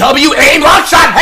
W.A. Longshot